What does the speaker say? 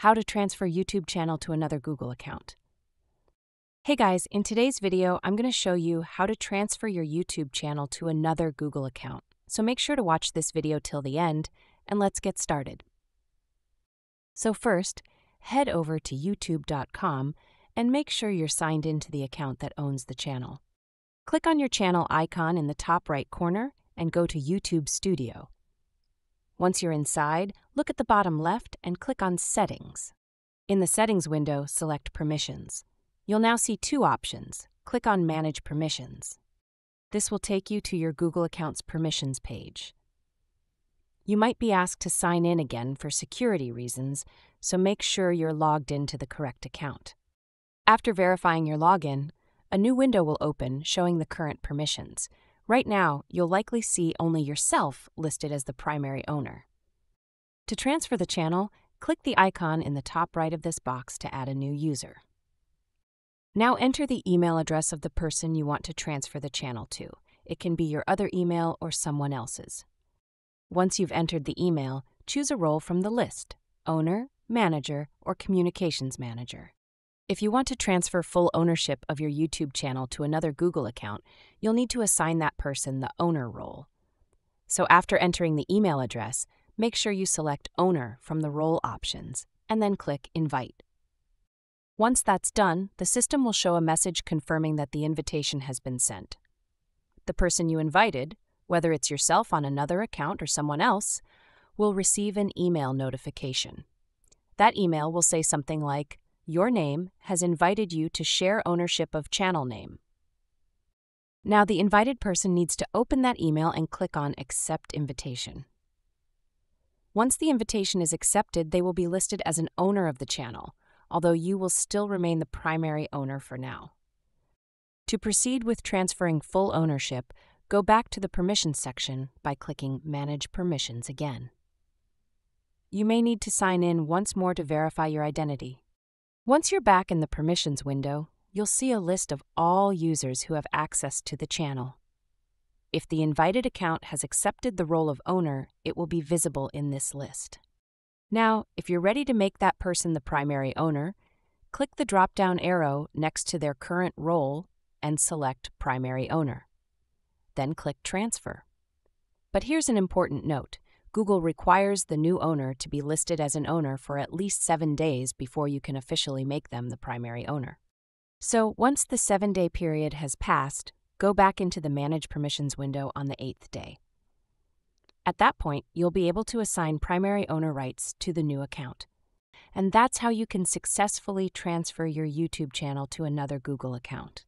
How to transfer YouTube channel to another Google account. Hey guys, in today's video, I'm going to show you how to transfer your YouTube channel to another Google account. So make sure to watch this video till the end, and let's get started. So first, head over to youtube.com and make sure you're signed into the account that owns the channel. Click on your channel icon in the top right corner and go to YouTube Studio. Once you're inside, look at the bottom left and click on Settings. In the Settings window, select Permissions. You'll now see two options. Click on Manage Permissions. This will take you to your Google Accounts Permissions page. You might be asked to sign in again for security reasons, so make sure you're logged into the correct account. After verifying your login, a new window will open showing the current permissions. Right now, you'll likely see only yourself listed as the primary owner. To transfer the channel, click the icon in the top right of this box to add a new user. Now enter the email address of the person you want to transfer the channel to. It can be your other email or someone else's. Once you've entered the email, choose a role from the list owner, manager, or communications manager. If you want to transfer full ownership of your YouTube channel to another Google account, you'll need to assign that person the owner role. So after entering the email address, make sure you select Owner from the role options and then click Invite. Once that's done, the system will show a message confirming that the invitation has been sent. The person you invited, whether it's yourself on another account or someone else, will receive an email notification. That email will say something like, your name has invited you to share ownership of channel name. Now, the invited person needs to open that email and click on Accept Invitation. Once the invitation is accepted, they will be listed as an owner of the channel, although you will still remain the primary owner for now. To proceed with transferring full ownership, go back to the Permissions section by clicking Manage Permissions again. You may need to sign in once more to verify your identity. Once you're back in the Permissions window, you'll see a list of all users who have access to the channel. If the invited account has accepted the role of owner, it will be visible in this list. Now, if you're ready to make that person the primary owner, click the drop down arrow next to their current role and select Primary Owner. Then click Transfer. But here's an important note Google requires the new owner to be listed as an owner for at least seven days before you can officially make them the primary owner. So, once the seven day period has passed, go back into the Manage Permissions window on the eighth day. At that point, you'll be able to assign primary owner rights to the new account. And that's how you can successfully transfer your YouTube channel to another Google account.